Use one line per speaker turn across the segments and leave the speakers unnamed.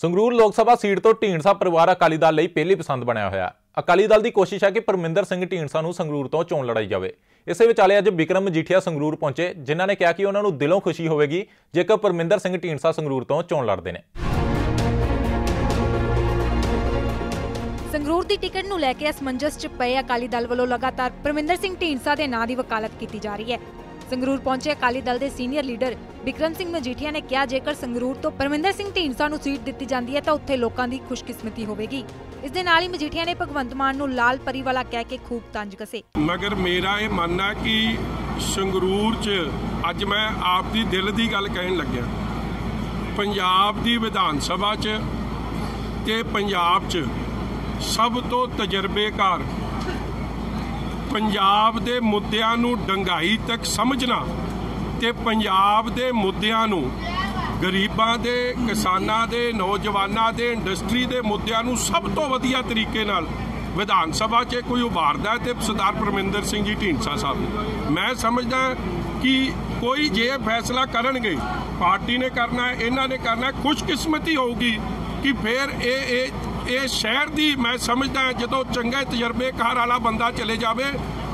ਸੰਗਰੂਰ ਲੋਕ ਸਭਾ ਸੀਟ ਤੋਂ ਢੀਂਡਸਾ ਪਰਿਵਾਰ ਅਕਾਲੀ ਦਲ ਲਈ ਪਹਿਲੀ ਪਸੰਦ ਬਣਿਆ ਹੋਇਆ। ਅਕਾਲੀ ਦਲ ਦੀ ਕੋਸ਼ਿਸ਼ ਹੈ ਕਿ ਪਰਮਿੰਦਰ ਸਿੰਘ ਢੀਂਡਸਾ ਨੂੰ ਸੰਗਰੂਰ ਤੋਂ ਚੋਣ ਲੜਾਈ ਜਾਵੇ। ਇਸੇ ਵਿਚਾਲੇ ਅੱਜ ਵਿਕਰਮ ਮਜੀਠੀਆ ਸੰਗਰੂਰ ਪਹੁੰਚੇ, ਜਿਨ੍ਹਾਂ ਨੇ ਕਿਹਾ ਕਿ ਉਹਨਾਂ ਨੂੰ ਦਿਲੋਂ ਖੁਸ਼ੀ ਹੋਵੇਗੀ ਜੇਕਰ ਪਰਮਿੰਦਰ ਸਿੰਘ ਢੀਂਡਸਾ ਸੰਗਰੂਰ ਤੋਂ ਚੋਣ ਲੜਦੇ ਨੇ।
ਸੰਗਰੂਰ ਦੀ ਟਿਕਟ ਨੂੰ ਲੈ ਕੇ ਅਸਮੰਜਸ 'ਚ ਪਏ ਅਕਾਲੀ ਦਲ ਵੱਲੋਂ ਲਗਾਤਾਰ ਪਰਮਿੰਦਰ ਸਿੰਘ ਢੀਂਡਸਾ ਦੇ ਨਾਂ ਦੀ ਵਕਾਲਤ ਕੀਤੀ ਜਾ ਰਹੀ ਹੈ। ਸੰਗਰੂਰ ਪਹੁੰਚੇ ਅਕਾਲੀ ਦਲ ਦੇ ਸੀਨੀਅਰ ਲੀਡਰ ਵਿਕਰਮ ਸਿੰਘ ਮਜੀਠੀਆ ਨੇ ਕਿਹਾ, ਜੇਕਰ ਸੰਗਰੂਰ ਤੋਂ ਪਰਮਿੰਦਰ ਸਿੰਘ ਢੀਂਡਸਾ ਨੂੰ ਸੀਟ ਦਿੱਤੀ ਜਾਂਦੀ ਹੈ, ਤਾਂ ਉੱਥੇ ਲੋਕਾਂ ਦੀ ਖੁਸ਼ਕਿਸਮਤੀ ਹੋਵੇਗੀ। ਇਸ ਦੇ ਨਾਲ ਹੀ ਮਜੀਠੀਆ ਨੇ ਭਗਵੰਤ ਮਾਨ ਨੂੰ ਲਾਲ ਪਰੀ ਵਾਲਾ ਕਹਿ ਕੇ ਖੂਬ ਤੰਜ ਕਸੇ।
ਮਗਰ ਮੇਰਾ ਇਹ ਮੰਨਣਾ ਕਿ ਸੰਗਰੂਰ 'ਚ ਅੱਜ ਮੈਂ ਆਪ ਦੀ ਦਿਲ ਦੀ ਗੱਲ ਕਹਿਣ ਲੱਗਿਆ। ਪੰਜਾਬ ਦੀ ਵਿਧਾਨ ਸਭਾ 'ਚ ਤੇ ਪੰਜਾਬ 'ਚ ਸਭ ਤੋਂ ਤਜਰਬੇਕਾਰ ਪੰਜਾਬ ਦੇ ਮੁੱਦਿਆਂ ਨੂੰ ਡੰਗਾਈ ਤੱਕ ਸਮਝਣਾ ਤੇ ਪੰਜਾਬ ਦੇ ਮੁੱਦਿਆਂ ਨੂੰ ਗਰੀਬਾਂ ਦੇ, ਕਿਸਾਨਾਂ ਦੇ, ਨੌਜਵਾਨਾਂ ਦੇ, ਇੰਡਸਟਰੀ ਦੇ ਮੁੱਦਿਆਂ ਨੂੰ ਸਭ ਤੋਂ ਵਧੀਆ ਤਰੀਕੇ ਨਾਲ ਵਿਧਾਨ ਸਭਾ 'ਚ ਕੋਈ ਉਭਾਰਦਾ ਹੈ ਤੇ ਸਰਦਾਰ ਪਰਮਿੰਦਰ ਸਿੰਘ ਜੀ ਢੀਂਡਸਾ ਸਾਹਿਬ ਮੈਂ ਸਮਝਦਾ ਕਿ ਕੋਈ ਜੇ ਫੈਸਲਾ ਕਰਨਗੇ, ਪਾਰਟੀ ਨੇ ਕਰਨਾ, ਇਹਨਾਂ ਨੇ ਕਰਨਾ, ਖੁਸ਼ਕਿਸਮਤੀ ਹੋਊਗੀ ਕਿ ਫਿਰ ਇਹ ਇਹ ਇਹ ਸ਼ਹਿਰ ਦੀ ਮੈਂ ਸਮਝਦਾ ਜਦੋਂ ਚੰਗੇ ਤਜਰਬੇਕਾਰ ਵਾਲਾ ਬੰਦਾ ਚਲੇ ਜਾਵੇ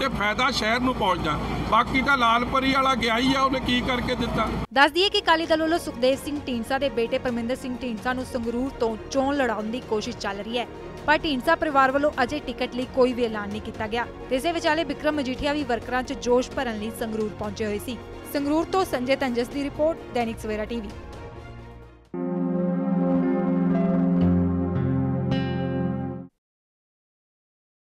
ਤੇ ਫਾਇਦਾ ਸ਼ਹਿਰ ਨੂੰ ਪਹੁੰਚਦਾ। ਬਾਕੀ ਤਾਂ ਲਾਲ ਵਾਲਾ ਗਿਆ ਹੀ ਆ, ਉਹਨੇ ਕੀ ਕਰਕੇ ਦਿੱਤਾ?
ਦੱਸ ਦਈਏ ਕਿ ਅਕਾਲੀ ਦਲ ਵੱਲੋਂ ਸੁਖਦੇਵ ਸਿੰਘ ਢੀਂਡਸਾ ਦੇ ਬੇਟੇ ਪਰਮਿੰਦਰ ਸਿੰਘ ਢੀਂਡਸਾ ਨੂੰ ਸੰਗਰੂਰ ਤੋਂ ਚੋਣ ਲੜਾਉਣ ਦੀ ਕੋਸ਼ਿਸ਼ ਚੱਲ ਰਹੀ ਹੈ। ਪਰ ਢੀਂਡਸਾ ਪਰਿਵਾਰ ਵੱਲੋਂ ਅਜੇ ਟਿਕਟ ਲਈ ਕੋਈ ਵੀ ਐਲਾਨ ਨਹੀਂ ਕੀਤਾ ਗਿਆ। ਤੇ ਇਸੇ ਵਿਚਾਲੇ ਵਿਕਰਮ ਮਜੀਠੀਆ ਵੀ ਵਰਕਰਾਂ 'ਚ ਜੋਸ਼ ਭਰਨ ਲਈ ਸੰਗਰੂਰ ਪਹੁੰਚੇ ਹੋਏ ਸੀ। ਸੰਗਰੂਰ ਤੋਂ ਸੰਜੇ ਤੰਜਸ ਦੀ ਰਿਪੋਰਟ, ਦੈਨਿਕ ਸਵੇਰਾ ਟੀਵੀ।